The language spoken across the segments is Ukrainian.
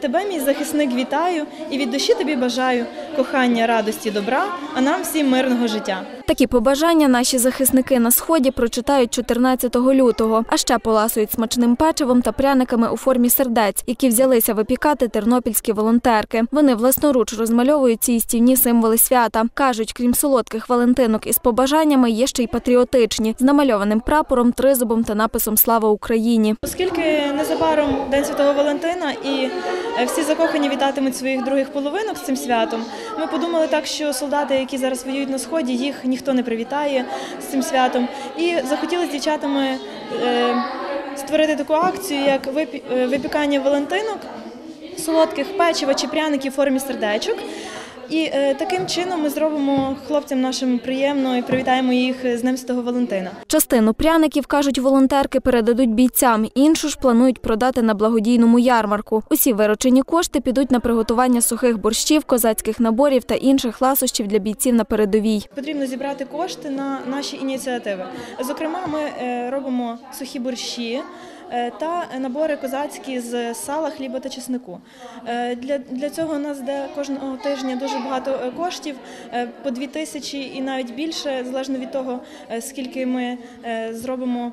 Тебе, мій захисник, вітаю і від душі тобі бажаю кохання, радості, добра, а нам всім мирного життя. Такі побажання наші захисники на сході прочитають 14 лютого, а ще поласують смачним печивом та пряниками у формі сердець, які взялися випікати тернопільські волонтерки. Вони власноруч розмальовують ці істівні символи свята. кажуть, крім солодких валентинок із побажаннями, є ще й патріотичні з намальованим прапором, тризубом та написом Слава Україні. Оскільки незабаром День Святого Валентина і всі закохані вітатимуть своїх других половинок з цим святом, ми подумали так, що солдати, які зараз воюють на сході, їх ніхто не привітає з цим святом. І захотіли з дівчатами е, створити таку акцію, як е, випікання валентинок, солодких печива чи пряників в формі сердечок. І е, таким чином ми зробимо хлопцям нашим приємно і привітаємо їх з Днем Святого Валентина. Частину пряників, кажуть волонтерки, передадуть бійцям, іншу ж планують продати на благодійному ярмарку. Усі виручені кошти підуть на приготування сухих борщів, козацьких наборів та інших ласощів для бійців на передовій. Потрібно зібрати кошти на наші ініціативи. Зокрема, ми е, робимо сухі борщі. Е, Та набори козацькі з сала, хліба та чеснику. Е, Для, для цього у нас йде кожного тижня дуже багато е, коштів, по дві тисячі і навіть більше, залежно від того, скільки ми зробимо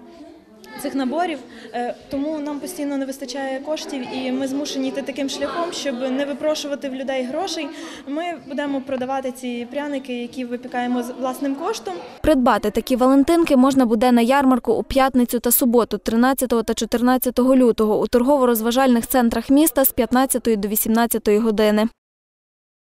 цих наборів. Е, Тому нам постійно не вистачає коштів, і ми змушені йти таким шляхом, щоб не випрошувати в людей грошей. Ми будемо продавати ці пряники, які випікаємо з власним коштом. Придбати такі валентинки можна буде на ярмарку у п'ятницю та суботу, 13 та 14 лютого у торгово-розважальних центрах міста з 15 до 18 години.